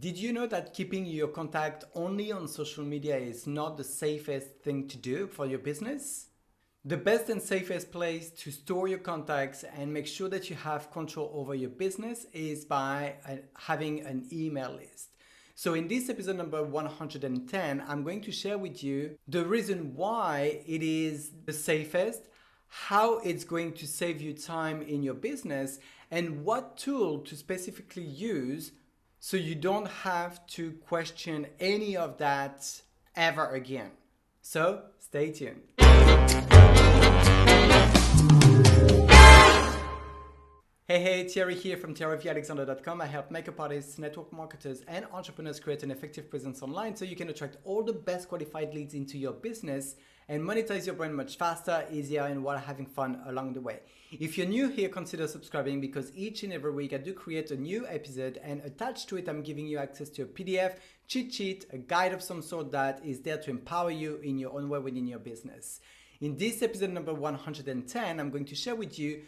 Did you know that keeping your contact only on social media is not the safest thing to do for your business? The best and safest place to store your contacts and make sure that you have control over your business is by uh, having an email list. So in this episode number 110, I'm going to share with you the reason why it is the safest, how it's going to save you time in your business, and what tool to specifically use so you don't have to question any of that ever again. So stay tuned. Hey, hey, Thierry here from thierryvalexandre.com. I help makeup artists, network marketers, and entrepreneurs create an effective presence online so you can attract all the best qualified leads into your business and monetize your brand much faster, easier, and while having fun along the way. If you're new here, consider subscribing because each and every week I do create a new episode and attached to it, I'm giving you access to a PDF, cheat sheet, a guide of some sort that is there to empower you in your own way within your business. In this episode number 110, I'm going to share with you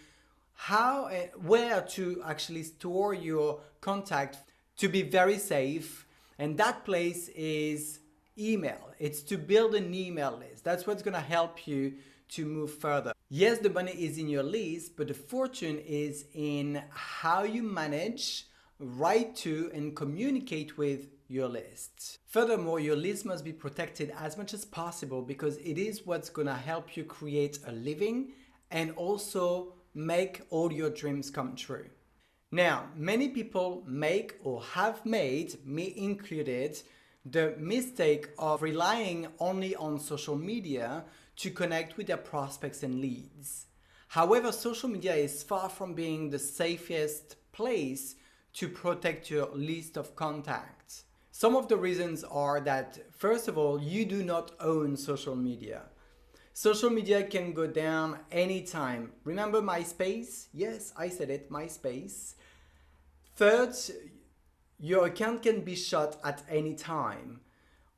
how uh, where to actually store your contact to be very safe and that place is email. It's to build an email list. That's what's going to help you to move further. Yes, the money is in your list, but the fortune is in how you manage, write to, and communicate with your list. Furthermore, your list must be protected as much as possible because it is what's going to help you create a living and also make all your dreams come true. Now, many people make or have made, me included, the mistake of relying only on social media to connect with their prospects and leads. However, social media is far from being the safest place to protect your list of contacts. Some of the reasons are that, first of all, you do not own social media. Social media can go down anytime. Remember MySpace? Yes, I said it, MySpace. Third, your account can be shut at any time.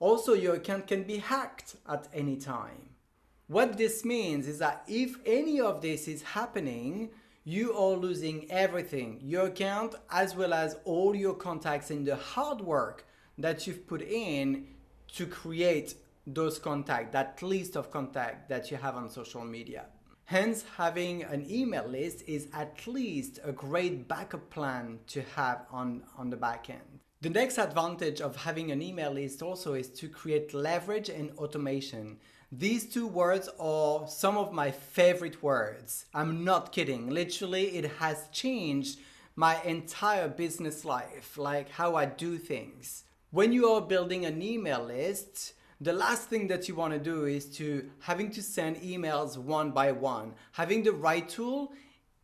Also, your account can be hacked at any time. What this means is that if any of this is happening, you are losing everything your account as well as all your contacts and the hard work that you've put in to create those contacts, that list of contacts that you have on social media. Hence, having an email list is at least a great backup plan to have on, on the back end. The next advantage of having an email list also is to create leverage and automation. These two words are some of my favorite words. I'm not kidding. Literally, it has changed my entire business life, like how I do things. When you are building an email list, the last thing that you want to do is to having to send emails one by one. Having the right tool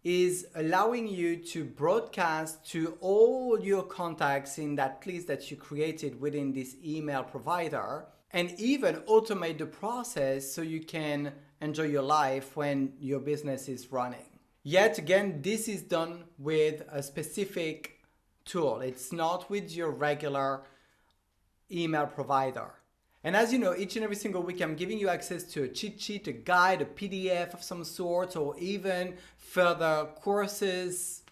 is allowing you to broadcast to all your contacts in that list that you created within this email provider and even automate the process so you can enjoy your life when your business is running. Yet again, this is done with a specific tool. It's not with your regular email provider. And as you know, each and every single week I'm giving you access to a cheat sheet, a guide, a PDF of some sort, or even further courses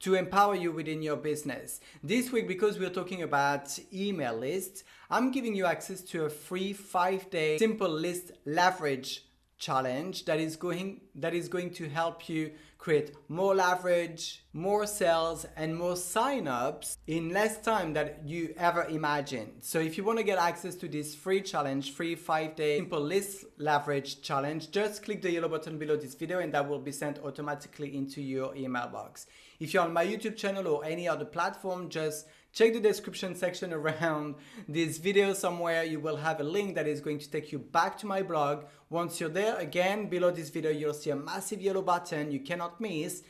to empower you within your business. This week, because we're talking about email lists, I'm giving you access to a free five day simple list leverage challenge that is going that is going to help you create more leverage, more sales and more signups in less time than you ever imagined. So if you want to get access to this free challenge, free 5-day simple list leverage challenge, just click the yellow button below this video and that will be sent automatically into your email box. If you're on my YouTube channel or any other platform, just check the description section around this video somewhere. You will have a link that is going to take you back to my blog. Once you're there, again, below this video, you'll see a massive yellow button you cannot miss.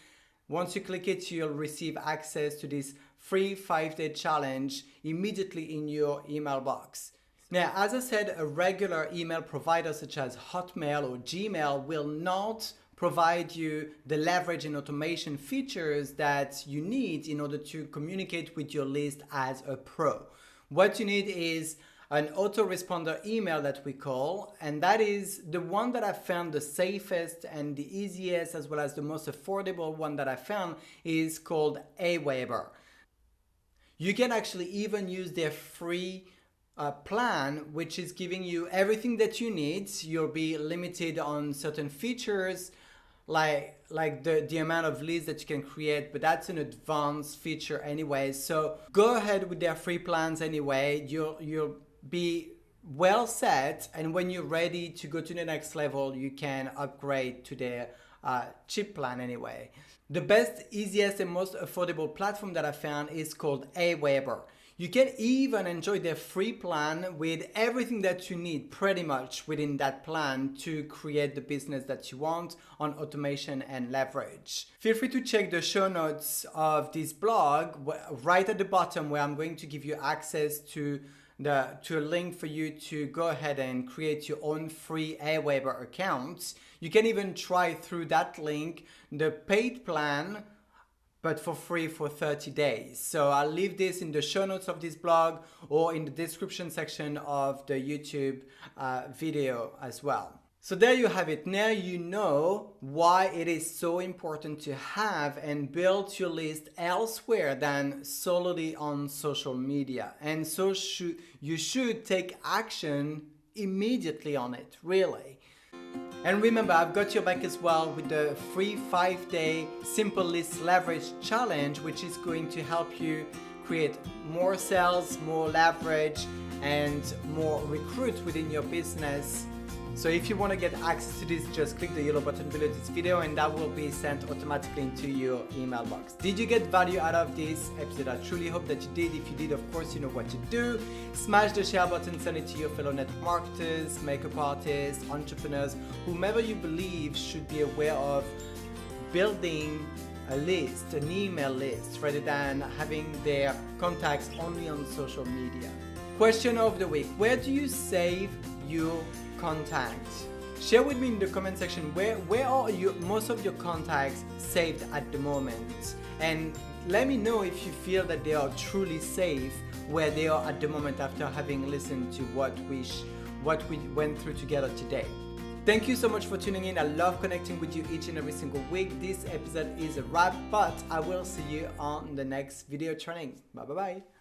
Once you click it, you'll receive access to this free five-day challenge immediately in your email box. Now, as I said, a regular email provider such as Hotmail or Gmail will not provide you the leverage and automation features that you need in order to communicate with your list as a pro. What you need is an autoresponder email that we call, and that is the one that I found the safest and the easiest as well as the most affordable one that I found is called Aweber. You can actually even use their free uh, plan, which is giving you everything that you need. You'll be limited on certain features, like like the the amount of leads that you can create, but that's an advanced feature anyway. So go ahead with their free plans anyway. You'll you'll be well set, and when you're ready to go to the next level, you can upgrade to their uh, cheap plan anyway. The best, easiest, and most affordable platform that I found is called Aweber. You can even enjoy their free plan with everything that you need pretty much within that plan to create the business that you want on automation and leverage. Feel free to check the show notes of this blog right at the bottom where I'm going to give you access to the to a link for you to go ahead and create your own free Aweber account. You can even try through that link the paid plan but for free for 30 days. So I'll leave this in the show notes of this blog or in the description section of the YouTube uh, video as well. So there you have it. Now you know why it is so important to have and build your list elsewhere than solely on social media. And so you should take action immediately on it, really. And remember, I've got your back as well with the free five day simple list leverage challenge, which is going to help you create more sales, more leverage, and more recruits within your business so if you want to get access to this, just click the yellow button below this video and that will be sent automatically into your email box. Did you get value out of this episode? I truly hope that you did. If you did, of course, you know what to do. Smash the share button, send it to your fellow network marketers, makeup artists, entrepreneurs, whomever you believe should be aware of building a list, an email list, rather than having their contacts only on social media. Question of the week Where do you save your contact. Share with me in the comment section where, where are you, most of your contacts saved at the moment and let me know if you feel that they are truly safe where they are at the moment after having listened to what we, what we went through together today. Thank you so much for tuning in. I love connecting with you each and every single week. This episode is a wrap, but I will see you on the next video training. Bye bye bye.